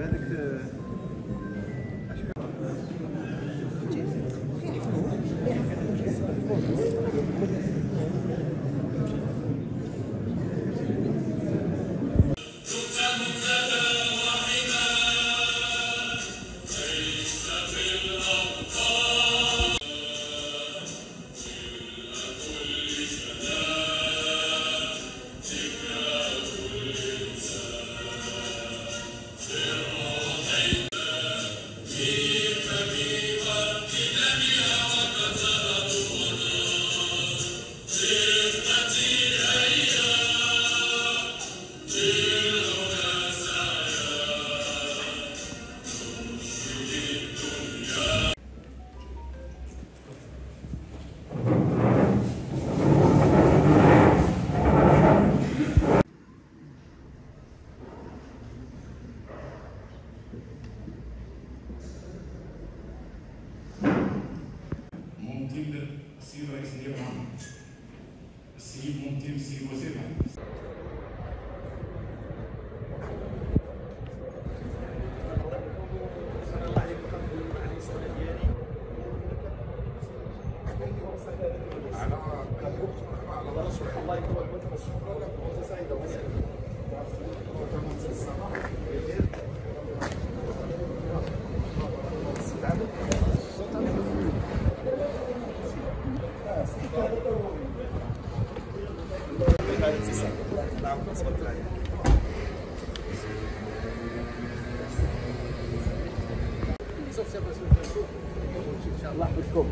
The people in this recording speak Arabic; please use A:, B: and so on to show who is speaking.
A: هذاك
B: ممثل السيد رئيس الجامعة السيد ممثل السيد وزير
C: ان شاء الله بكم